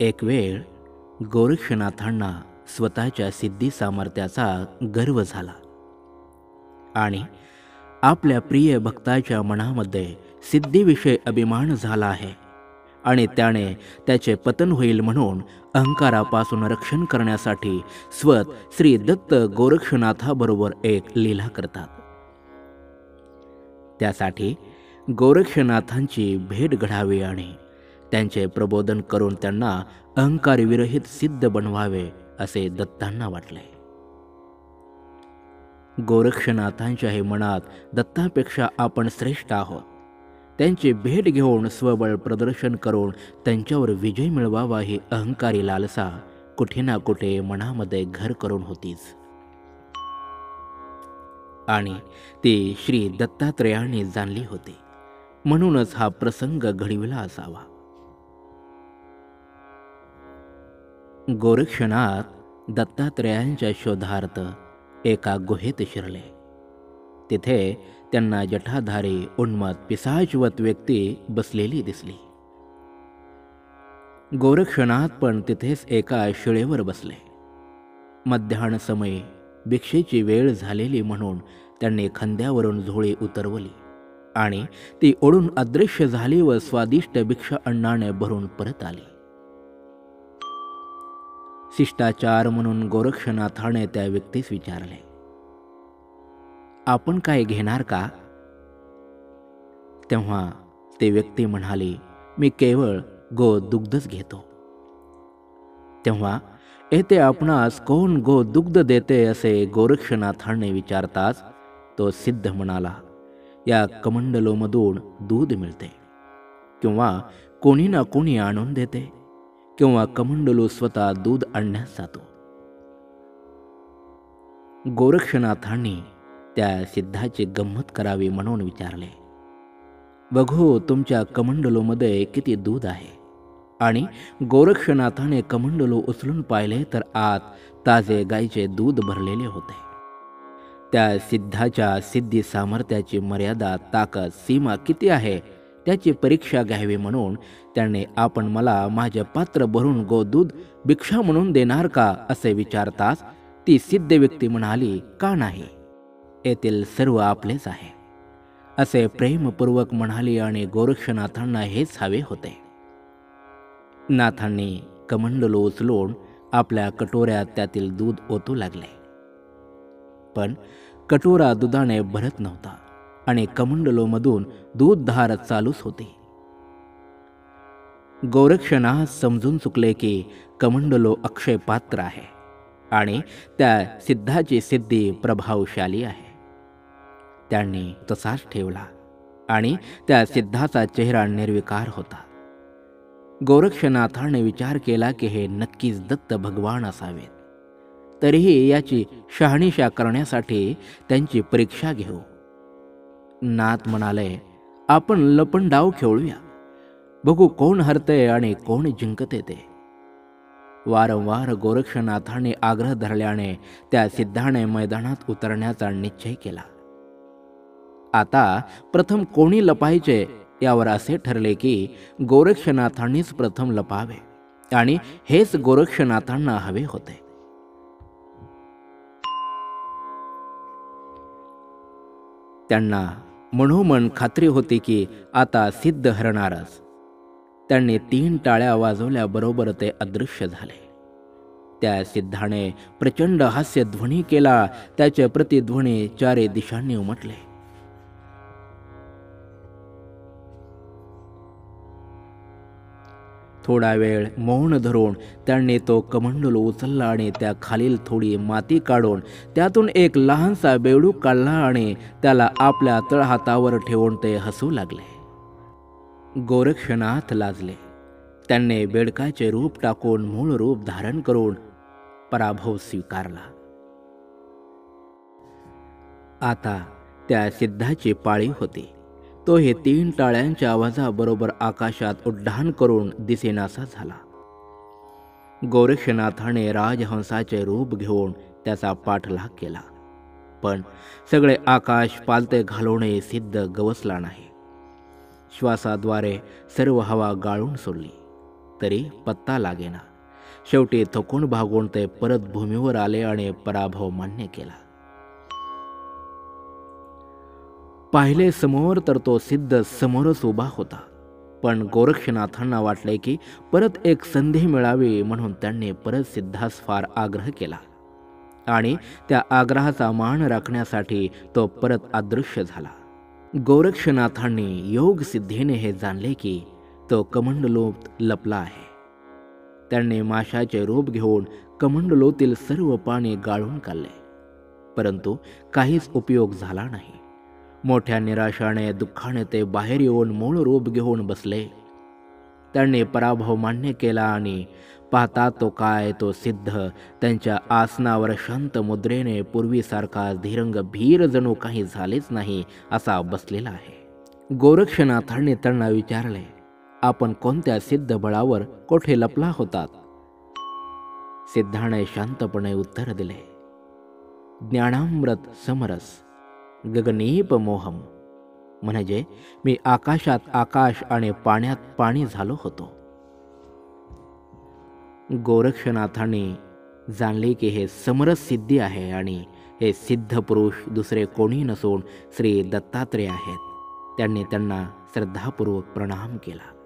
एक वेळ गोरक्षनाथांना स्वतःच्या सिद्धी सामर्थ्याचा गर्व झाला. आणि आपल्या प्रिय भक्ताच्या मनामध्ये सिद्धीविषयी अभिमान झाला आहे आणि त्याने त्याचे पतन होईल म्हणून अहंकारापासून रक्षण करण्यासाठी स्वत श्री दत्त गोरक्षनाथाबरोबर एक लीला करतात. त्यासाठी गोरक्षनाथांची भेट घडावी आणि त्यांचे प्रबोधन करून त्यांना अहंकारविरहित सिद्ध बनवावे असे दत्तांना वाटले. गोरक्षनाथांच्याही मनात दत्तापेक्षा आपण श्रेष्ठ आहोत. त्यांची भेट घेऊन स्वबळ प्रदर्शन करून त्यांच्यावर विजय मिळवावा ही अहंकारी लालसा कुठे ना कुठे मनामध्ये घर करून होतीच. आणि ती श्री दत्तात्रेयांनी जाणली होती. म्हणूनच हा प्रसंग घडविला असावा. गोरक्षनाथ दत्तात्रेयांच्या शोधार्थ एका गुहेत शिरले. तिथे त्यांना जठाधारी उन्मत पिसाचवत व्यक्ती बसलेली दिसली. गोरक्षनाथ पण तिथेच एका शिळेवर बसले. मध्याह्नसमये भिक्षेची वेळ झालेली म्हणून त्यांनी खांद्यावरून झोळी उतरवली आणि ती ओढून अदृश्य झाली व स्वादिष्ट भिक्षा अण्णाने भरून परत आली. शिष्टाचार म्हणून गोरक्षनाथाने त्या व्यक्तीस विचारले आपण काय घेणार का? तेव्हा ते व्यक्ती म्हणाले मी केवळ गो दुग्धच घेतो. तेव्हा येथे आपणास कोण गो दुग्ध देते असे गोरक्षनाथाने विचारताच तो सिद्ध म्हणाला या कमंडलोमधून दूध मिळते किंवा कोणी ना कोणी आणून देते. किंवा कमंडलू स्वतः दूध आणण्यास जातो. गोरक्षनाथांनी त्या सिद्धाची गंमत करावी म्हणून विचारले बघू तुमच्या कमंडलोमध्ये किती दूध आहे? आणि गोरक्षनाथाने कमंडलो उचलून पाहिले तर आत ताजे गायीचे दूध भरलेले होते. त्या सिद्धाच्या सिद्धी सामर्थ्याची मर्यादा ताकद सीमा किती आहे? त्याची परीक्षा घ्यावी म्हणून त्याने आपण मला माझे पात्र भरून गोदूध भिक्षा म्हणून देणार का असे विचारताच ती सिद्ध व्यक्ती म्हणाली का नाही? येथील सर्व आपलेच आहे. असे प्रेमपूर्वक म्हणाली आणि गोरक्षनाथांना हेच हवे होते. नाथांनी कमंडल उचलून आपल्या कटोऱ्यात त्यातील दूध ओतू लागले. पण कटोरा दुधाने भरत नव्हता. आणि कमंडलोमधून दूध धारत चालूच होते. गोरक्षनाथ समजून चुकले की कमंडलो अक्षय पात्र आहे आणि त्या सिद्धाची सिद्धी प्रभावशाली आहे. त्यांनी तसाच ठेवला आणि त्या सिद्धाचा चेहरा निर्विकार होता. गोरक्षनाथाने विचार केला की हे नक्कीच दत्त भगवान असावेत. तरीही याची शहानिशा करण्यासाठी त्यांची परीक्षा घेऊ. नाथ म्हणाले आपण लपण डाव खेळूया. बघू कोण हरते आणि कोण जिंकते ते. वारंवार गोरक्षनाथाने आग्रह धरल्याने त्या सिद्धाने मैदानात उतरण्याचा निश्चय केला. आता प्रथम कोणी लपायचे यावर असे ठरले की गोरक्षनाथांनीच प्रथम लपावे आणि हेच गोरक्षनाथांना हवे होते. त्यांना मनोमन खात्री होती की आता सिद्ध हरणारच. त्यांनी तीन टाळ्या वाजवल्याबरोबर ते अदृश्य झाले. त्या सिद्धाने प्रचंड हास्यध्वनी केला त्याचे प्रतिध्वनी चारे दिशांनी उमटले. थोडा वेळ मौन धरून त्यांनी तो कमंडल उचलला आणि त्या खालील थोडी माती काढून त्यातून एक लहानसा बेडूक काढला आणि त्याला आपल्या तळहातावर ठेवून ते हसू लागले. गोरक्षनाथ लाजले. त्यांनी बेडकाचे रूप टाकून मूळ रूप धारण करून पराभव स्वीकारला. आता त्या सिद्धाची पाळी होती. तो हे तीन टाळ्यांच्या आवाजाबरोबर आकाशात उड्डाण करून दिसेनासा झाला. गोरक्षनाथाने राजहंसाचे रूप घेऊन त्याचा पाठलाग केला. पण सगळे आकाश पालते घालवणे सिद्ध गवसला नाही. श्वासाद्वारे सर्व हवा गाळून सोडली. तरी पत्ता लागेना. शेवटी थकून भागून ते परत भूमीवर आले आणि पराभव मान्य केला. पाहिले समोर तर तो सिद्ध समोरच उभा होता. पण गोरक्षनाथांना वाटले की परत एक संधी मिळावी म्हणून त्यांनी परत सिद्धास फार आग्रह केला. आणि त्या आग्रहाचा मान राखण्यासाठी तो परत अदृश्य झाला. गोरक्षनाथांनी योग सिद्धीने हे जाणले की तो कमंडलोत लपला आहे. त्यांनी माशाचे रूप घेऊन कमंडलोतील सर्व पाणी गाळून काढले. परंतु काहीच उपयोग झाला नाही. मोठ्या निराशाने दुःखाने ते बाहेर येऊन मूळ रूप घेऊन बसले. त्यांनी पराभव मान्य केला आणि पाहता तो काय तो सिद्ध. त्यांच्या आसनावर शांत मुद्रेने पूर्वीसारखा धीरंग भीर जणू काही झालेच नाही असा बसलेला आहे. गोरक्षनाथांनी त्यांना विचारले आपण कोणत्या सिद्ध बळावर कोठे लपला होतात? सिद्धाने शांतपणे उत्तर दिले ज्ञानामृत समरस. गगनीप मोहम. म्हणजे मी आकाशात आकाश आणि पाण्यात पाणी झालो होतो. गोरक्षनाथाने जाणले की हे समरस सिद्धी आहे आणि हे सिद्ध पुरुष दुसरे कोणी नसून श्री दत्तात्रेय आहेत. त्यांनी त्यांना श्रद्धापूर्वक प्रणाम केला.